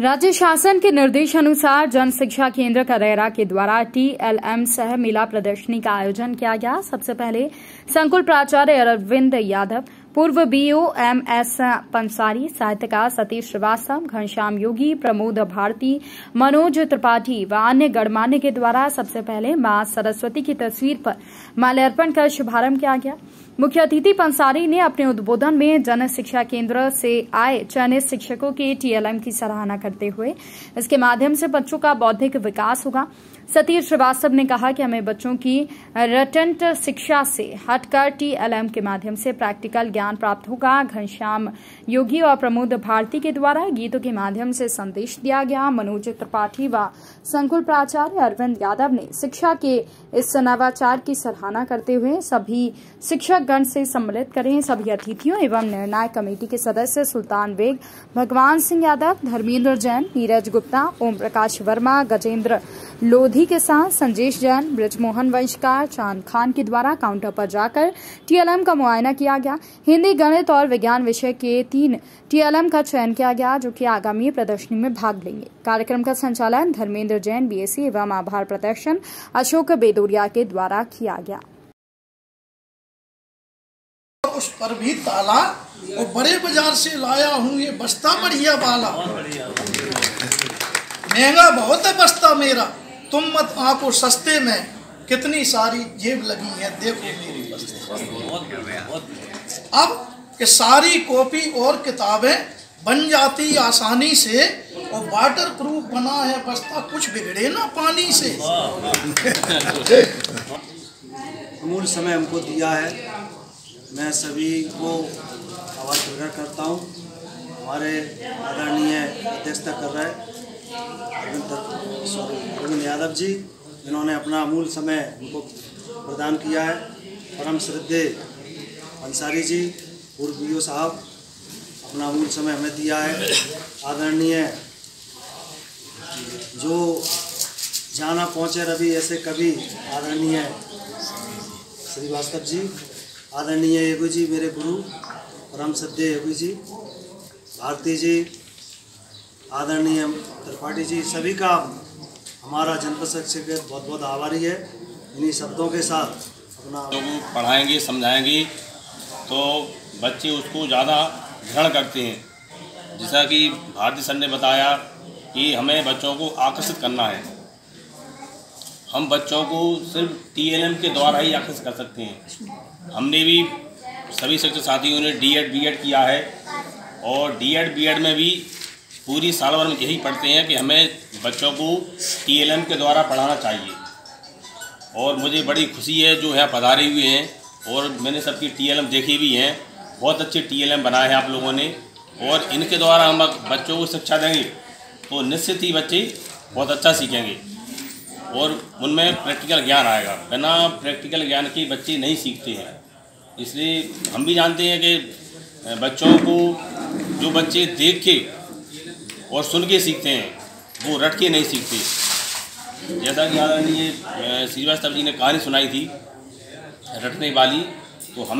राज्य शासन के निर्देशानुसार जन शिक्षा केंद्र करेरा के द्वारा टीएलएम सह मेला प्रदर्शनी का आयोजन किया गया। सबसे पहले संकुल प्राचार्य अरविंद यादव, पूर्व बीओ एम एस पंसारी, साहित्यकार सतीश श्रीवास्तव, घनश्याम योगी, प्रमोद भारती, मनोज त्रिपाठी व अन्य गणमान्य के द्वारा सबसे पहले माँ सरस्वती की तस्वीर पर माल्यार्पण कर शुभारंभ किया गया। मुख्य अतिथि पंसारी ने अपने उद्बोधन में जन शिक्षा केंद्र से आए चयनित शिक्षकों के टीएलएम की सराहना करते हुए। इसके माध्यम से बच्चों का बौद्धिक विकास होगा। सतीश श्रीवास्तव ने कहा कि हमें बच्चों की रटंट शिक्षा से हटकर टीएलएम के माध्यम से प्रैक्टिकल ज्ञान प्राप्त होगा। घनश्याम योगी और प्रमोद भारती के द्वारा गीतों के माध्यम से संदेश दिया गया। मनोज त्रिपाठी व संकुल प्राचार्य अरविंद यादव ने शिक्षा के इस नवाचार की सराहना करते हुए सभी शिक्षक गण से सम्मिलित करें सभी अतिथियों एवं निर्णायक कमेटी के सदस्य सुल्तान बेग, भगवान सिंह यादव, धर्मेंद्र जैन, नीरज गुप्ता ओम प्रकाश वर्मा, गजेंद्र लोधी के साथ संजेश जैन, ब्रजमोहन वंशकार, चाँद खान के द्वारा काउंटर पर जाकर टीएलएम का मुआयना किया गया। हिंदी, गणित और विज्ञान विषय के तीन टीएलएम का चयन किया गया, जो कि आगामी प्रदर्शनी में भाग लेंगे। कार्यक्रम का संचालन धर्मेंद्र जैन, बीएससी एवं आभार प्रदर्शन अशोक बेदोरिया के द्वारा किया गया। उस पर भी ताला और बड़े बाज़ार से लाया हूँ ये बस्ता, बढ़िया वाला। महँगा बहुत है बस्ता मेरा। तुम मत आको सस्ते में। कितनी सारी जेब लगी है, देखो मेरी अब ये सारी कॉपी और किताबें बन जाती आसानी से और वाटर प्रूफ बना है बस्ता, कुछ बिगड़े ना पानी से। अमूल समय हमको दिया है। मैं सभी को आभार प्रकट करता हूँ। हमारे आदरणीय अध्यक्षता कर रहे सॉरी, अरविंद यादव जी, जिन्होंने अपना अमूल समय उनको प्रदान किया है। परम श्रद्धे अंसारी जी, पूर्व बी साहब, अपना अमूल समय हमें दिया है। आदरणीय, जो जाना पहुँचे रवि, ऐसे कभी आदरणीय श्रीवास्तव जी आदरणीय योगी जी, मेरे गुरु परम सद्य योगी जी, भारती जी, आदरणीय त्रिपाठी जी, सभी का हमारा जनपद शिक्षक बहुत बहुत आभारी है। इन्हीं शब्दों के साथ अपना लोगों पढ़ाएँगे, समझाएँगे तो बच्चे उसको ज़्यादा ग्रहण करते हैं। जैसा कि भारती सर ने बताया कि हमें बच्चों को आकर्षित करना है। हम बच्चों को सिर्फ़ टीएलएम के द्वारा ही आकर्षित कर सकते हैं। हमने भी सभी शिक्षक साथियों ने डीएड बीएड किया है और डीएड बीएड में भी पूरी साल भर में यही पढ़ते हैं कि हमें बच्चों को टीएलएम के द्वारा पढ़ाना चाहिए। और मुझे बड़ी खुशी है जो यहाँ पधारे हुए हैं और मैंने सबकी टीएलएम देखी भी हैं। बहुत अच्छे टीएलएम बनाए हैं आप लोगों ने और इनके द्वारा हम बच्चों को शिक्षा देंगे तो निश्चित ही बच्चे बहुत अच्छा सीखेंगे। और उनमें प्रैक्टिकल ज्ञान आएगा। बिना प्रैक्टिकल ज्ञान के बच्चे नहीं सीखते हैं। इसलिए हम भी जानते हैं कि बच्चों को जो बच्चे देख के और सुन के सीखते हैं, वो रट के नहीं सीखते। जैसा कि आदरणीय श्रीवास्तव जी ने कहानी सुनाई थी, रटने वाली तो हम